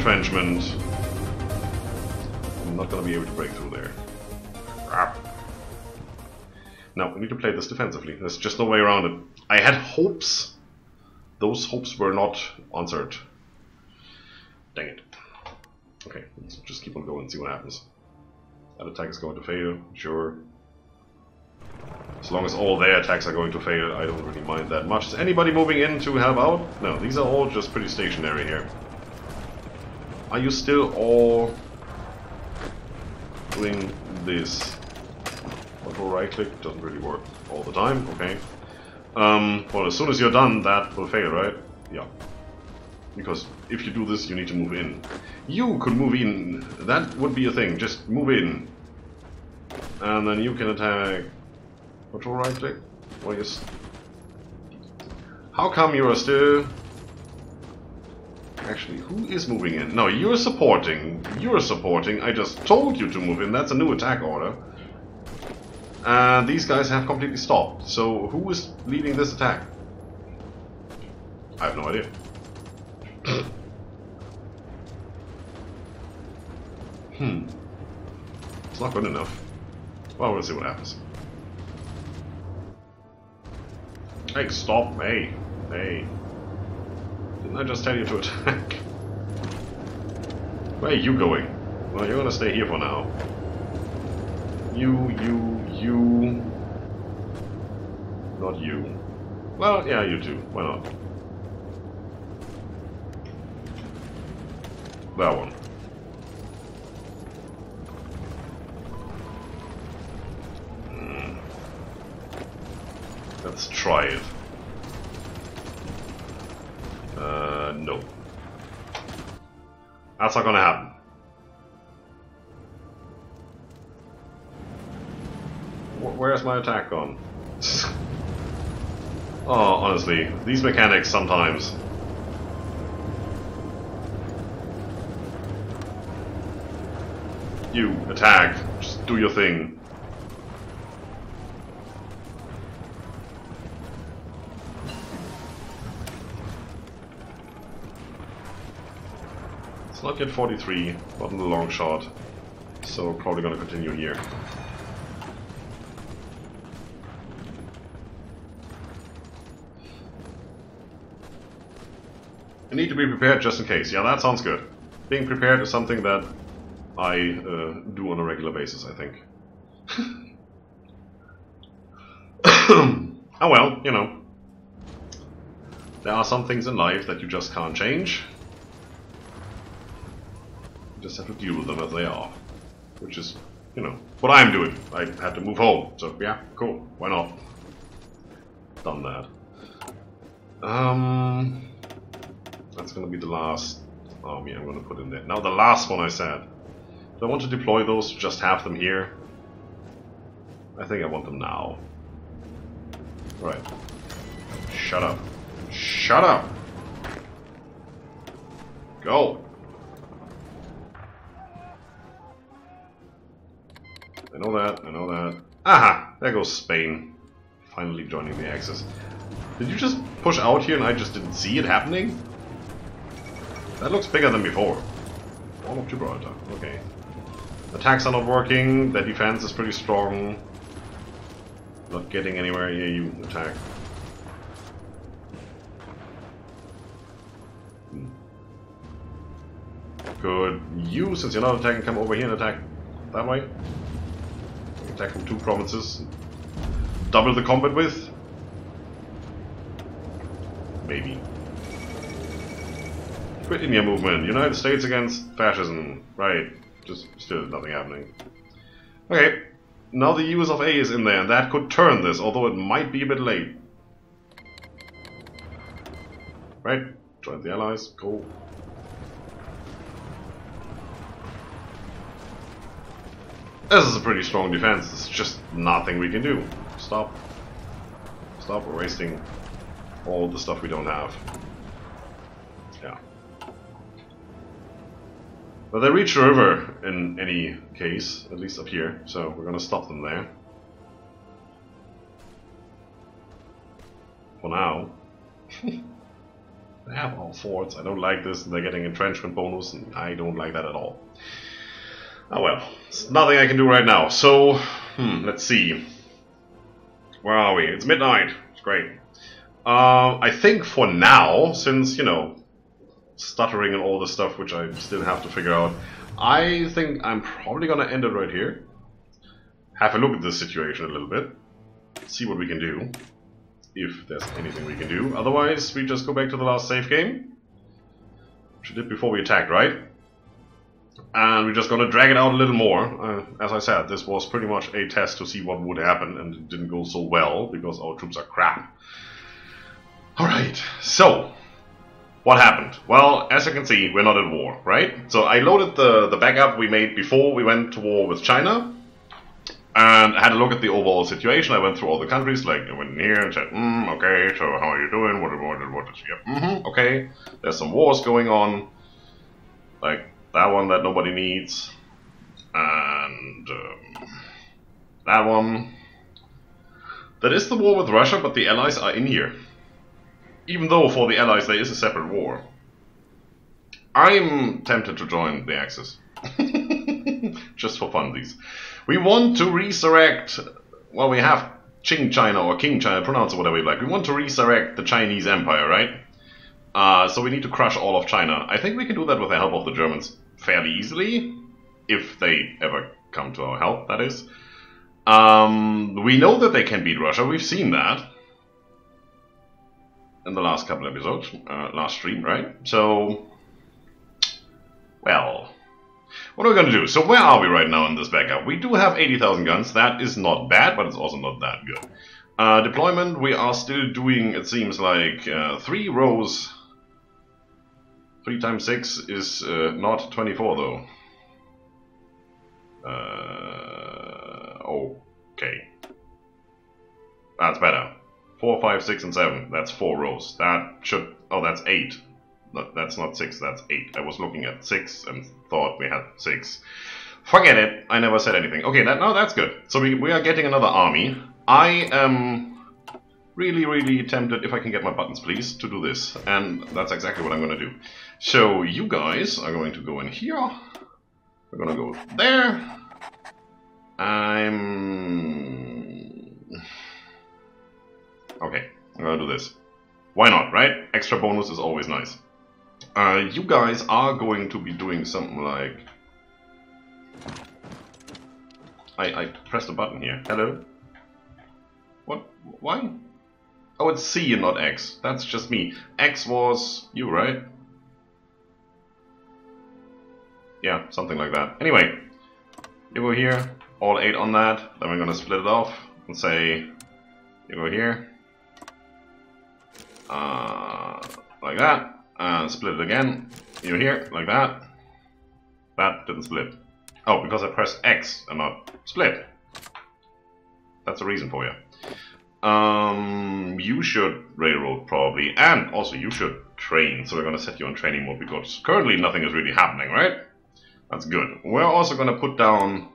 entrenchment. I'm not gonna be able to break through there. Now, we need to play this defensively. There's just no way around it. I had hopes. Those hopes were not answered. Dang it. Okay, let's just keep on going and see what happens. That attack is going to fail, sure. As long as all their attacks are going to fail, I don't really mind that much. Is anybody moving in to help out? No, these are all just pretty stationary here. Are you still all doing this? Auto right click doesn't really work all the time, okay. Um, well, as soon as you're done, that will fail, right? Yeah. Because if you do this, you need to move in. You could move in. That would be a thing. Just move in. And then you can attack Control right click? Well, yes. How come you are still... Actually, who is moving in? No, you're supporting. You're supporting. I just told you to move in. That's a new attack order. And these guys have completely stopped. So who is leading this attack? I have no idea. hmm. It's not good enough. Well, we'll see what happens. Hey, stop. Hey. Hey. I just tell you to attack? Where are you going? Well, you're gonna stay here for now. You, you, you... Not you. Well, yeah, you too. Why not? That one. Hmm. Let's try it. Uh, no. That's not gonna happen. Where's my attack gone? oh, honestly, these mechanics sometimes. You, attack, just do your thing. It's not yet 43, but in the long shot. So probably gonna continue here. I need to be prepared just in case. Yeah, that sounds good. Being prepared is something that I uh, do on a regular basis, I think. oh well, you know. There are some things in life that you just can't change. Just have to deal with them as they are. Which is, you know, what I'm doing. I had to move home, so yeah, cool. Why not? Done that. Um, that's gonna be the last army I'm gonna put in there. Now the last one I said. Do I want to deploy those to just have them here? I think I want them now. Right. Shut up. Shut up! Go! I know that, I know that. Aha! There goes Spain. Finally joining the Axis. Did you just push out here and I just didn't see it happening? That looks bigger than before. All of Gibraltar, okay. Attacks are not working, the defense is pretty strong. Not getting anywhere, yeah, you attack. Hmm. Good. You, since you're not attacking, come over here and attack that way attack from two provinces. Double the combat width? Maybe. Quit India movement. United States against fascism. Right. Just still nothing happening. Okay. Now the US of A is in there, and that could turn this, although it might be a bit late. Right. Join the Allies. Cool. This is a pretty strong defense. There's just nothing we can do. Stop. Stop wasting all the stuff we don't have. Yeah. But they reach the river in any case, at least up here, so we're gonna stop them there. For now. They have all forts. I don't like this. They're getting entrenchment bonus, and I don't like that at all. Oh well, it's nothing I can do right now. So, hmm, let's see. Where are we? It's midnight. It's great. Uh, I think for now, since, you know, stuttering and all the stuff which I still have to figure out, I think I'm probably gonna end it right here. Have a look at this situation a little bit. See what we can do. If there's anything we can do. Otherwise, we just go back to the last save game. Which we did before we attacked, right? And we're just gonna drag it out a little more. Uh, as I said, this was pretty much a test to see what would happen, and it didn't go so well, because our troops are crap. Alright, so, what happened? Well, as you can see, we're not at war, right? So I loaded the, the backup we made before we went to war with China, and I had a look at the overall situation. I went through all the countries, like I went in here and said, mm, okay, so how are you doing? What, what, what is here? Mm-hmm, okay, there's some wars going on, like that one that nobody needs, and um, that one. That is the war with Russia, but the allies are in here. Even though for the allies there is a separate war. I'm tempted to join the Axis. Just for funsies. We want to resurrect, well we have Qing China or King China, pronounce it whatever you like. We want to resurrect the Chinese Empire, right? Uh, so we need to crush all of China. I think we can do that with the help of the Germans fairly easily. If they ever come to our help, that is. Um, we know that they can beat Russia, we've seen that. In the last couple episodes, uh, last stream, right? So, well, what are we going to do? So where are we right now in this backup? We do have 80,000 guns. That is not bad, but it's also not that good. Uh, deployment, we are still doing, it seems like, uh, three rows. 3 times 6 is uh, not 24, though. Uh, okay. That's better. 4, 5, 6, and 7. That's 4 rows. That should... Oh, that's 8. That's not 6, that's 8. I was looking at 6 and thought we had 6. Forget it. I never said anything. Okay, that, no, that's good. So we, we are getting another army. I am really, really tempted, if I can get my buttons, please, to do this. And that's exactly what I'm going to do. So you guys are going to go in here. We're going to go there. I'm... Okay, I'm going to do this. Why not, right? Extra bonus is always nice. Uh, you guys are going to be doing something like... I, I pressed a button here. Hello? What? Why? Oh, it's C and not X. That's just me. X was you, right? Yeah, something like that. Anyway, you go here, all 8 on that, then we're gonna split it off and say, you go here, uh, like that, and split it again. You here, like that. That didn't split. Oh, because I pressed X and not split. That's a reason for you. Um, you should railroad probably, and also you should train. So we're gonna set you on training mode because currently nothing is really happening, right? That's good. We're also gonna put down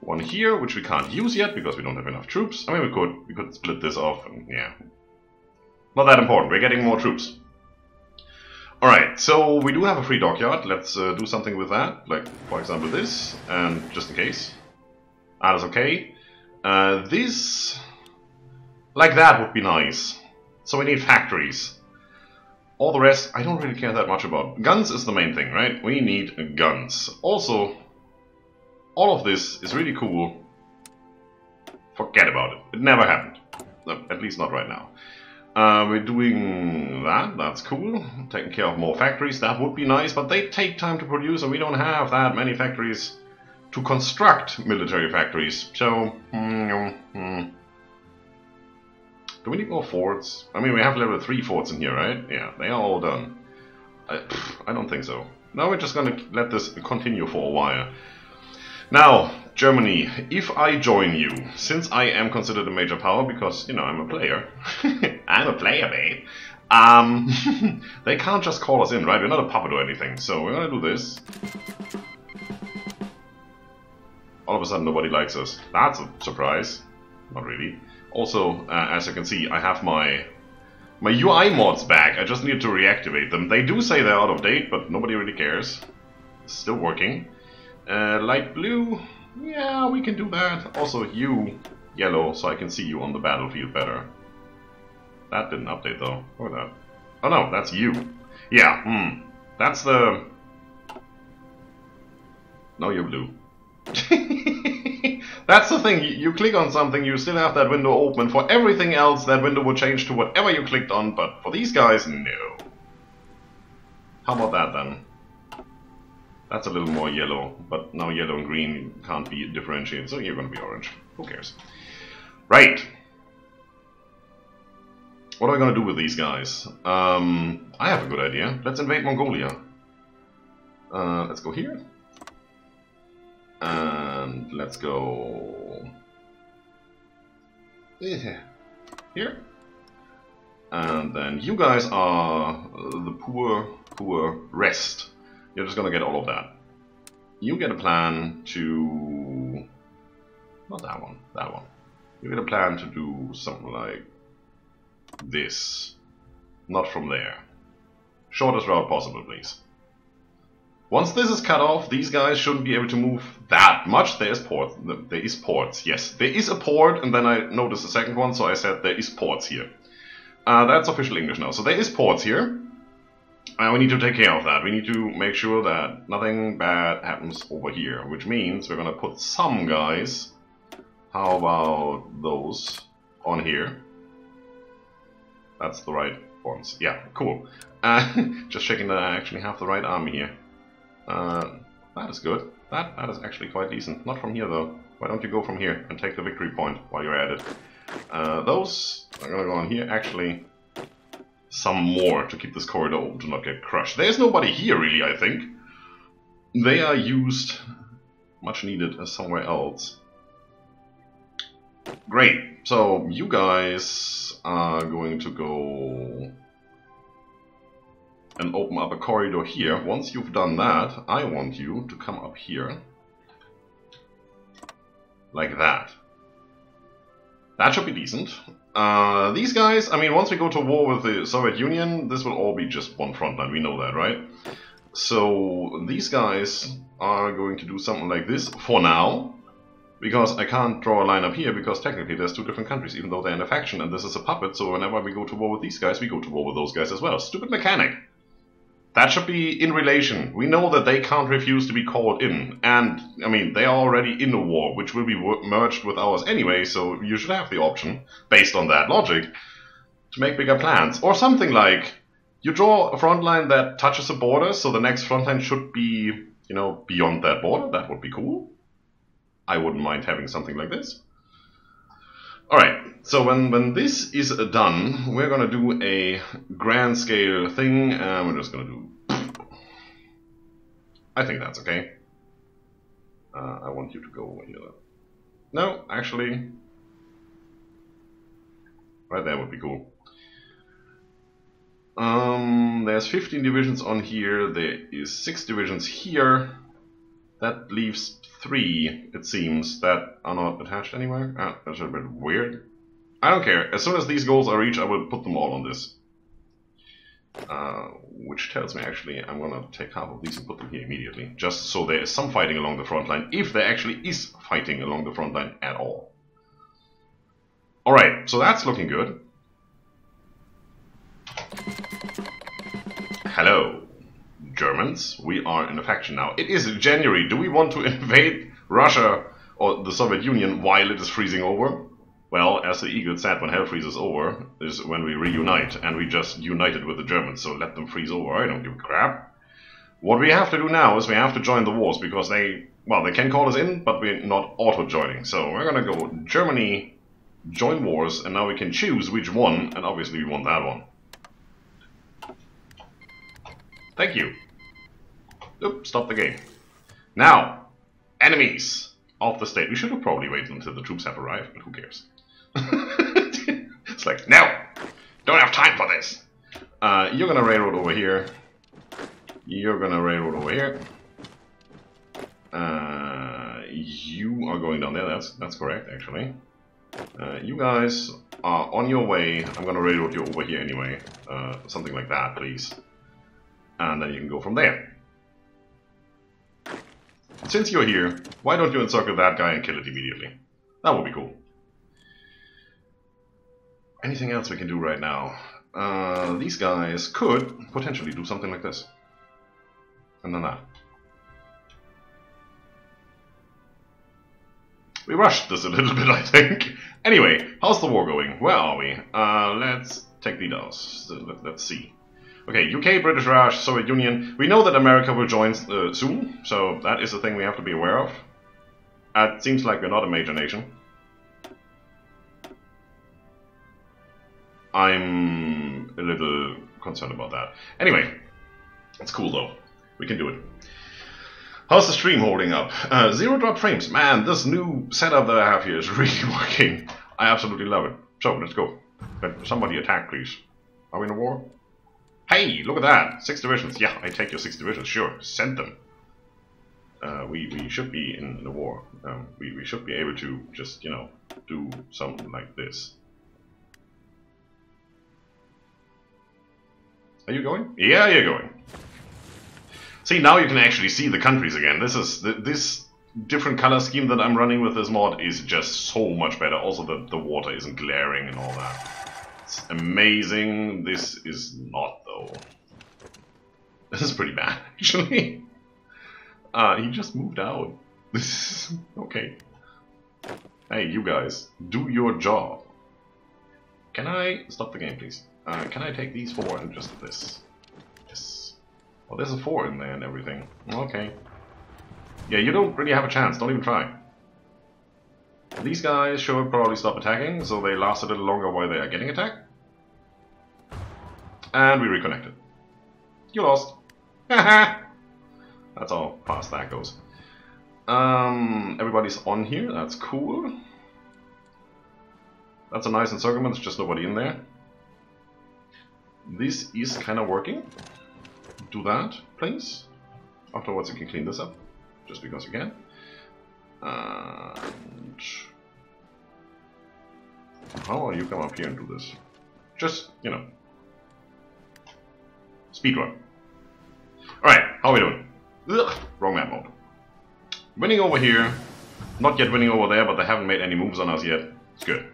one here, which we can't use yet because we don't have enough troops. I mean, we could we could split this off, and yeah, not that important. We're getting more troops. Alright, so we do have a free dockyard. Let's uh, do something with that. Like, for example, this. And just in case. That is okay. Uh, this... Like that would be nice. So we need factories. All the rest, I don't really care that much about. Guns is the main thing, right? We need guns. Also, all of this is really cool. Forget about it. It never happened. At least not right now. Uh, we're doing that, that's cool. Taking care of more factories, that would be nice, but they take time to produce and we don't have that many factories to construct military factories. So, mm, mm. Do we need more forts? I mean, we have level 3 forts in here, right? Yeah, they are all done. I, I don't think so. Now we're just gonna let this continue for a while. Now, Germany, if I join you, since I am considered a major power because, you know, I'm a player, I'm a player, babe, um, they can't just call us in, right? We're not a puppet or anything, so we're gonna do this. All of a sudden nobody likes us. That's a surprise. Not really. Also, uh, as you can see, I have my My UI mod's back, I just need to reactivate them. They do say they're out of date, but nobody really cares. Still working. Uh, light blue, yeah, we can do that. Also you, yellow, so I can see you on the battlefield better. That didn't update though. Or that. Oh no, that's you. Yeah, hmm. That's the... No, you're blue. That's the thing, you click on something, you still have that window open. For everything else, that window will change to whatever you clicked on, but for these guys, no. How about that then? That's a little more yellow, but now yellow and green can't be differentiated, so you're gonna be orange. Who cares? Right. What are we gonna do with these guys? Um, I have a good idea. Let's invade Mongolia. Uh, let's go here. And let's go... Here. And then you guys are the poor, poor rest. You're just gonna get all of that. You get a plan to... Not that one, that one. You get a plan to do something like this. Not from there. Shortest route possible, please. Once this is cut off, these guys shouldn't be able to move that much. There is ports. There is ports. Yes, there is a port, and then I noticed a second one, so I said there is ports here. Uh, that's official English now. So there is ports here. And we need to take care of that. We need to make sure that nothing bad happens over here, which means we're gonna put some guys, how about those, on here. That's the right ones. Yeah, cool. Uh, just checking that I actually have the right army here. Uh, that is good. That that is actually quite decent. Not from here though. Why don't you go from here and take the victory point while you're at it? Uh, those are gonna go on here. Actually, some more to keep this corridor open to not get crushed. There's nobody here really, I think. They are used, much needed, as somewhere else. Great. So you guys are going to go and open up a corridor here. Once you've done that, I want you to come up here. Like that. That should be decent. Uh, these guys, I mean, once we go to war with the Soviet Union, this will all be just one front line, we know that, right? So, these guys are going to do something like this for now, because I can't draw a line up here, because technically there's two different countries, even though they're in a faction, and this is a puppet, so whenever we go to war with these guys, we go to war with those guys as well. Stupid mechanic! That should be in relation. We know that they can't refuse to be called in. And, I mean, they are already in a war, which will be merged with ours anyway, so you should have the option, based on that logic, to make bigger plans. Or something like, you draw a front line that touches a border, so the next front line should be, you know, beyond that border. That would be cool. I wouldn't mind having something like this. Alright, so when, when this is done, we're gonna do a grand scale thing, and we're just gonna do... I think that's okay. Uh, I want you to go over here. No, actually... Right there would be cool. Um, there's 15 divisions on here, there is 6 divisions here. That leaves three, it seems, that are not attached anywhere. Ah, that's a bit weird. I don't care. As soon as these goals are reached, I will put them all on this. Uh, which tells me actually I'm gonna take half of these and put them here immediately. Just so there is some fighting along the front line, if there actually is fighting along the front line at all. Alright, so that's looking good. Hello. Germans. We are in a faction now. It is January. Do we want to invade Russia or the Soviet Union while it is freezing over? Well, as the Eagle said when hell freezes over, is when we reunite, and we just united with the Germans, so let them freeze over. I don't give a crap. What we have to do now is we have to join the wars, because they, well, they can call us in, but we're not auto-joining. So we're gonna go Germany, join wars, and now we can choose which one, and obviously we want that one. Thank you. Oop, stop the game. Now, enemies of the state. We should have probably waited until the troops have arrived, but who cares? it's like, no! Don't have time for this! Uh, you're gonna railroad over here. You're gonna railroad over here. Uh, you are going down there, that's that's correct, actually. Uh, you guys are on your way. I'm gonna railroad you over here anyway. Uh, something like that, please. And then you can go from there. Since you're here, why don't you encircle that guy and kill it immediately? That would be cool. Anything else we can do right now? Uh, these guys could potentially do something like this. And then that. We rushed this a little bit, I think. Anyway, how's the war going? Where are we? Uh, let's take the dose. Let's see. Okay, UK, British Raj, Soviet Union. We know that America will join uh, soon, so that is a thing we have to be aware of. Uh, it seems like we're not a major nation. I'm a little concerned about that. Anyway, it's cool though. We can do it. How's the stream holding up? Uh, zero drop frames. Man, this new setup that I have here is really working. I absolutely love it. So, let's go. Somebody attack, please. Are we in a war? Hey, look at that! Six divisions. Yeah, I take your six divisions, sure. Send them. Uh, we, we should be in, the war. Um, we, we should be able to just, you know, do something like this. Are you going? Yeah, you're going. See, now you can actually see the countries again. This is this different color scheme that I'm running with this mod is just so much better. Also, the, the water isn't glaring and all that. Amazing. This is not, though. This is pretty bad, actually. Uh, he just moved out. This is... okay. Hey, you guys, do your job. Can I... Stop the game, please. Uh, can I take these four and just this? this? Well, there's a 4 in there and everything. Okay. Yeah, you don't really have a chance. Don't even try. These guys should probably stop attacking, so they last a little longer while they are getting attacked. And we reconnected. You lost. That's how fast that goes. Um, everybody's on here. That's cool. That's a nice encirclement. There's just nobody in there. This is kind of working do that, please. Afterwards you can clean this up, just because you can. And... How are you come up here and do this? Just, you know. Speedrun. Alright, how are we doing? Ugh, wrong map mode. Winning over here. Not yet winning over there, but they haven't made any moves on us yet. It's good.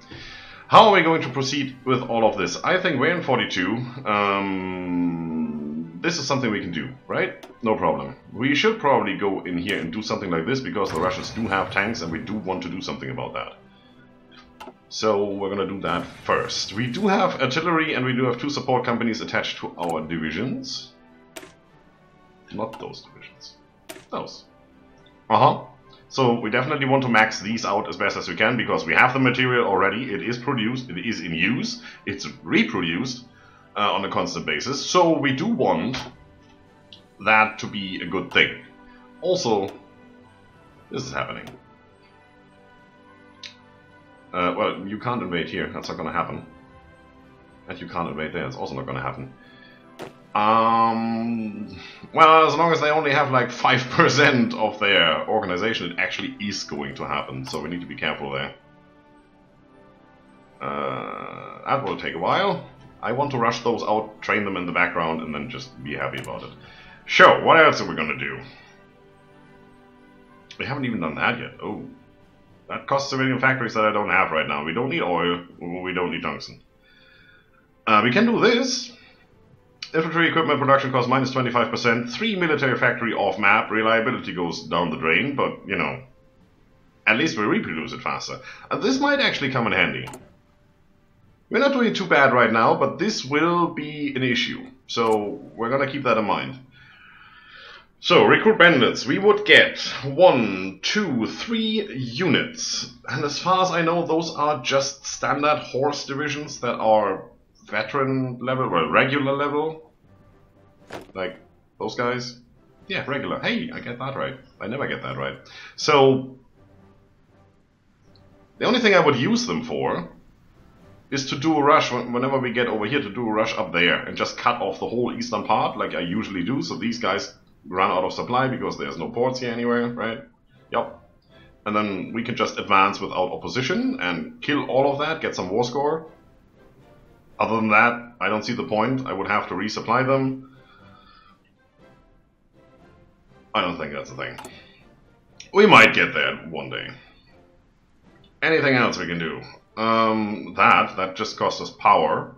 How are we going to proceed with all of this? I think we're in 42. Um, this is something we can do, right? No problem. We should probably go in here and do something like this because the Russians do have tanks and we do want to do something about that. So we're gonna do that first. We do have artillery and we do have two support companies attached to our divisions. Not those divisions. Those. Uh-huh. So we definitely want to max these out as best as we can because we have the material already. It is produced, it is in use, it's reproduced uh, on a constant basis. So we do want that to be a good thing. Also, this is happening. Uh, well, you can't invade here. That's not going to happen. And you can't invade there. It's also not going to happen. Um, well, as long as they only have like 5% of their organization, it actually is going to happen. So we need to be careful there. Uh, that will take a while. I want to rush those out, train them in the background, and then just be happy about it. So, what else are we gonna do? We haven't even done that yet. Oh. That costs civilian factories that I don't have right now. We don't need oil, we don't need tungsten. Uh, we can do this. Infantry equipment production costs minus 25%. Three military factory off map. Reliability goes down the drain, but, you know, at least we reproduce it faster. And this might actually come in handy. We're not doing too bad right now, but this will be an issue. So we're gonna keep that in mind. So, recruit bandits. We would get one, two, three units. And as far as I know, those are just standard horse divisions that are veteran level, well, regular level. Like, those guys. Yeah, regular. Hey, I get that right. I never get that right. So, the only thing I would use them for is to do a rush whenever we get over here to do a rush up there and just cut off the whole eastern part like I usually do so these guys run out of supply because there's no ports here anywhere, right? Yep. and then we can just advance without opposition and kill all of that, get some war score. Other than that, I don't see the point. I would have to resupply them. I don't think that's a thing. We might get there one day. Anything else we can do? Um, that, that just costs us power.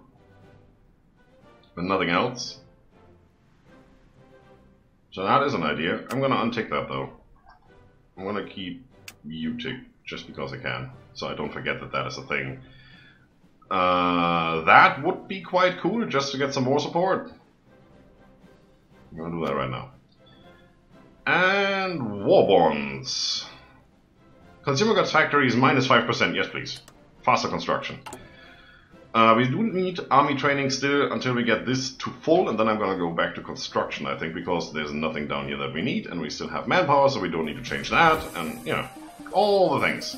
But nothing else. So that is an idea. I'm gonna untick that though. I'm gonna keep you tick just because I can, so I don't forget that that is a thing. Uh, that would be quite cool just to get some more support. I'm gonna do that right now. And war bonds. Consumer goods factories minus 5%, yes please. Faster construction. Uh, we do need army training still until we get this to full, and then I'm gonna go back to construction, I think, because there's nothing down here that we need, and we still have manpower, so we don't need to change that, and, you know, all the things.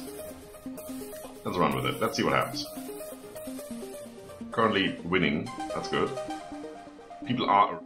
Let's run with it. Let's see what happens. Currently winning. That's good. People are...